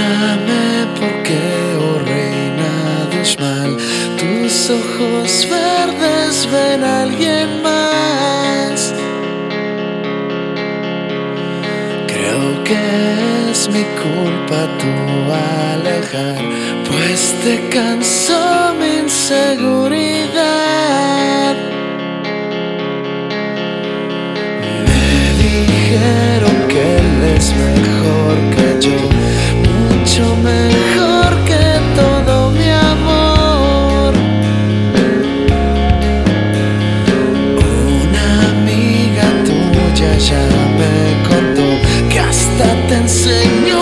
Cuéntame por qué, oh reina de Ishmael, tus ojos verdes ven a alguien más. Creo que es mi culpa tu alejar, pues te cansó mi inseguridad. dancing.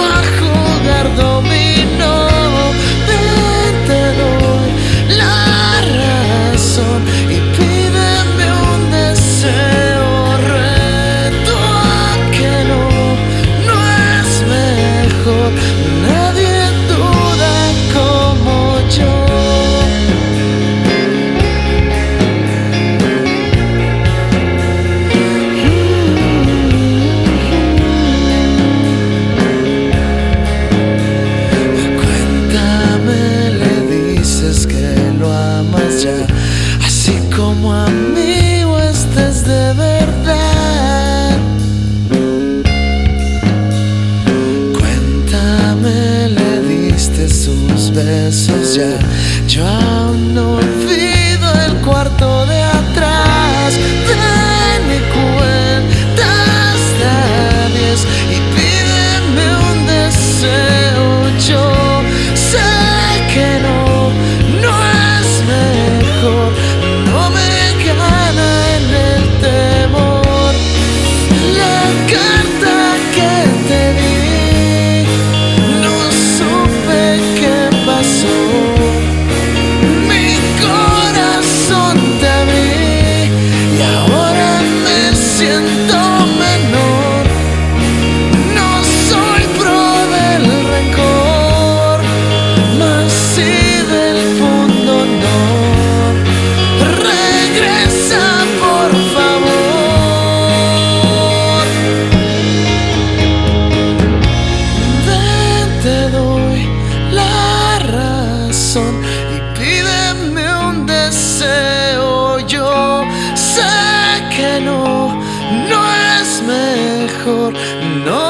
yeah ya. Yo aún no deseo yo. Sé que no, no es mejor, no